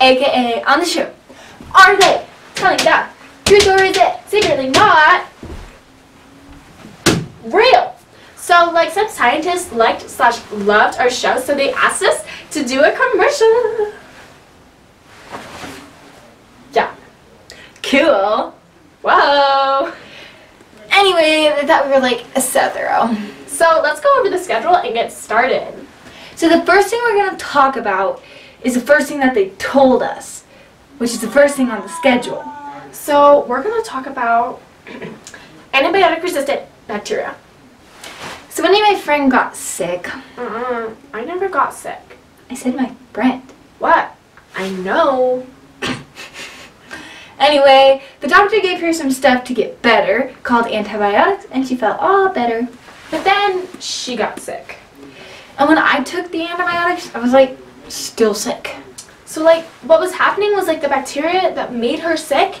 aka on the show. Are they telling that truth or is it secretly not real? So like some scientists liked slash loved our show, so they asked us to do a commercial. Yeah. Cool. Whoa. Anyway, I thought we were like so thorough. So let's go over the schedule and get started. So the first thing we're going to talk about is the first thing that they told us, which is the first thing on the schedule. So we're going to talk about antibiotic resistant bacteria. So when my friend got sick, Mm-mm, I never got sick. I said my friend. What? I know. Anyway, the doctor gave her some stuff to get better called antibiotics and she felt all better. But then she got sick. And when I took the antibiotics, I was like still sick. So like what was happening was like the bacteria that made her sick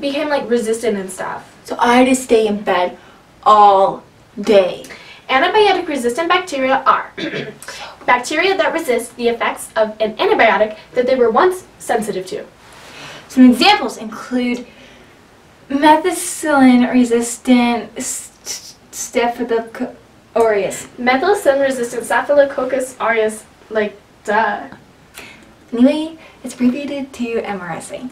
became like resistant and stuff. So I had to stay in bed all day. Antibiotic resistant bacteria are bacteria that resist the effects of an antibiotic that they were once sensitive to. Some examples include methicillin resistant Staphylococcus aureus. Methicillin resistant Staphylococcus aureus, like duh. Anyway, it's abbreviated to MRSA.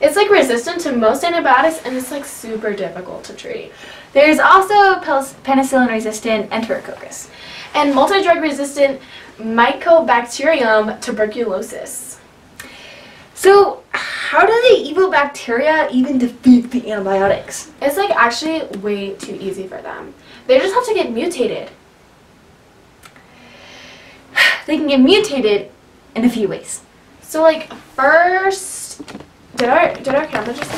It's like resistant to most antibiotics and it's like super difficult to treat. There's also penicillin resistant Enterococcus. And multi-drug resistant Mycobacterium tuberculosis. So, how do the evil bacteria even defeat the antibiotics? It's like actually way too easy for them. They just have to get mutated. They can get mutated in a few ways. So like first, did our did our camera just?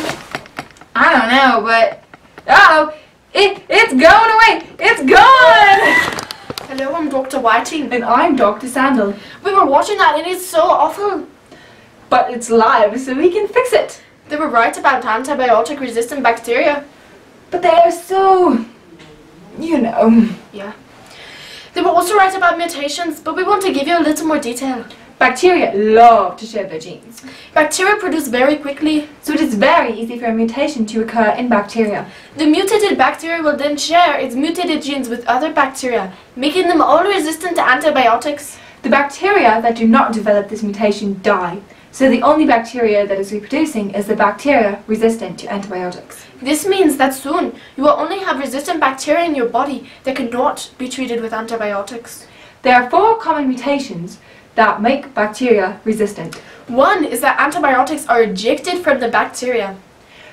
I don't know, but oh, it it's going away. It's gone. Hello, I'm Dr. Whiting. And I'm Dr. Sandal. We were watching that and it's so awful. But it's live, so we can fix it. They were right about antibiotic resistant bacteria. But they are so, you know. Yeah. They were also right about mutations, but we want to give you a little more detail. Bacteria love to share their genes. Bacteria produce very quickly, so it is very easy for a mutation to occur in bacteria. The mutated bacteria will then share its mutated genes with other bacteria, making them all resistant to antibiotics. The bacteria that do not develop this mutation die, so the only bacteria that is reproducing is the bacteria resistant to antibiotics. This means that soon you will only have resistant bacteria in your body that cannot be treated with antibiotics. There are four common mutations that make bacteria resistant. One is that antibiotics are ejected from the bacteria.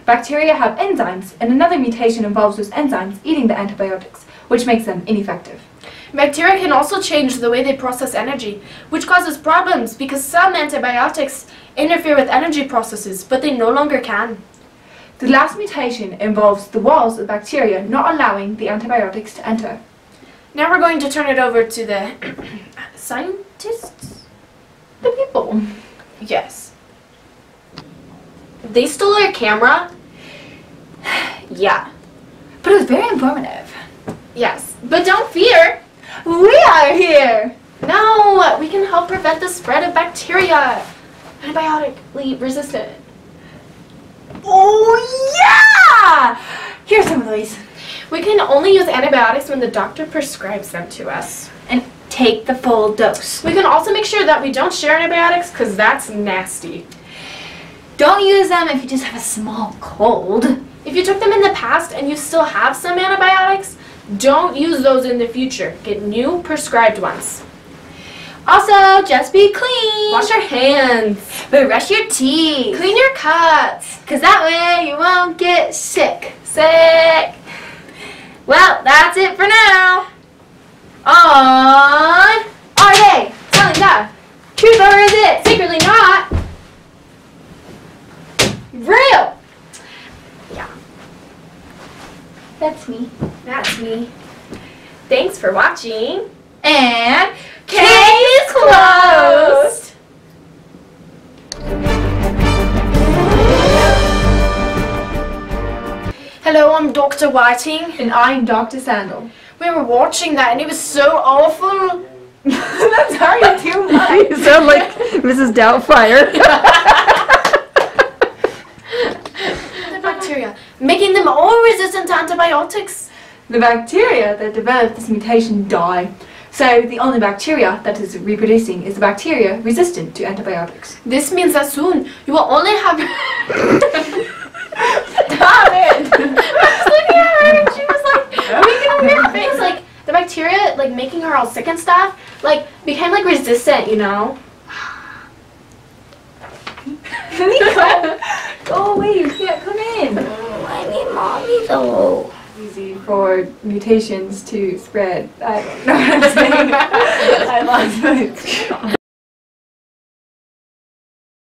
Bacteria have enzymes, and another mutation involves those enzymes eating the antibiotics, which makes them ineffective. Bacteria can also change the way they process energy, which causes problems because some antibiotics interfere with energy processes, but they no longer can. The last mutation involves the walls of bacteria not allowing the antibiotics to enter. Now we're going to turn it over to the scientists? The people. Yes. They stole our camera? yeah. But it was very informative. Yes. But don't fear. We are here. No, we can help prevent the spread of bacteria. Antibiotically resistant. Oh yeah! Here's some of these. We can only use antibiotics when the doctor prescribes them to us. And take the full dose. We can also make sure that we don't share antibiotics because that's nasty. Don't use them if you just have a small cold. If you took them in the past and you still have some antibiotics, don't use those in the future. Get new prescribed ones. Also, just be clean. Wash your hands. Brush your teeth. Clean your cuts. Because that way you won't get sick. Sick. Well, that's it for now. On Are they telling the truth or is it secretly not real? Yeah. That's me. That's me. Thanks for watching. And case closed. Hello, I'm Dr. Whiting. And I'm Dr. Sandal. We were watching that and it was so awful. That's already too much. you sound like Mrs. Doubtfire. The bacteria, making them all resistant to antibiotics. The bacteria that develop this mutation die. So the only bacteria that is reproducing is the bacteria resistant to antibiotics. This means that soon you will only have. Stop it! I was looking at her and she was like making a weird face. Like the bacteria, like making her all sick and stuff, like became like resistant, you know. Nico, go away, you can't come in. Mommy though. Easy for mutations to spread. I don't know what I'm saying. I lost my